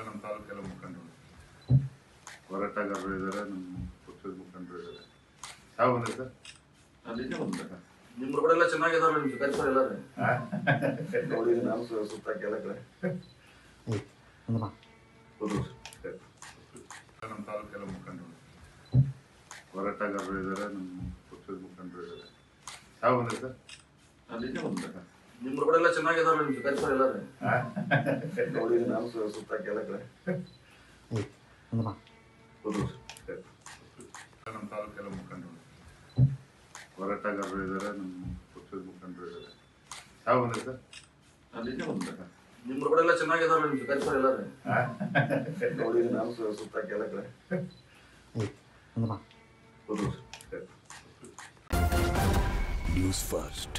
ನಮ್ಮ ತಾಲೂಕೆಲ್ಲ ಮುಖಂಡರು. ಹೋರಾಟಗಾರರು ಇದ್ದಾರೆ ನಮ್ಮ ಪಕ್ಷದ ಮುಖಂಡರು ಇದ್ದಾರೆ ಯಾವ ಬಂದ್ರೆ ಸರ್? ನಿಮ್ಮ ಕಡೆ ಎಲ್ಲ ಚೆನ್ನಾಗಿದಾರ ನಿಮ್ ಕರಿಸರ್ ಎಲ್ಲಾರು. ನೋಡಿದ್ರೆ ನಾನು ಸು- ಸುತ್ತ ಕೆಲ ಕಡೆ. ನಮ್ಮ ತಾಲೂಕೆಲ್ಲ ಮುಖಂಡರು. ಹೋರಾಟಗಾರರು ಇದ್ದಾರೆ ನಮ್ಮ ಪಕ್ಷದ ಮುಖಂಡರು ಇದ್ದಾರೆ ಯಾವ ಬಂದ್ರೆ ಸರ್? ಅಲ್ಲಿಗೆ ಒಂದು ನಿಮ್ಮ ಕಡೆ ಎಲ್ಲ ಚೆನ್ನಾಗಿದಾರ ನಿಮ್ ಕರಿಸರ್ ಎಲ್ಲಾರು ನೋಡಿದ್ರೆ ನಾನು ಸುತ್ತ ಕೆಲ ಕಡೆ. ನಮ್ಮ ತಾಲೂಕೆಲ್ಲ ಮುಖಂಡರು. ಹೋರಾಟಗಾರರು ಇದ್ದಾರೆ ನಮ್ಮ ಪಕ್ಷದ ಮುಖಂಡರು ಇದ್ದಾರೆ ಯಾವ ಬಂದ್ರೆ ಸರ್? ಅಲ್ಲಿಗೆ ಬಂದ ನಿಮ್ಮ ರೋಡ್ ಎಲ್ಲ ಚೆನ್ನಾಗಿದಾರೆ ನಿಮ್ಗೆ ಕರಿಸರ್ ಎಲ್ಲಾರು ನೋಡಿ ನಾನು ಸುತ್ತ ಕೆಲ ಕಡೆ. News first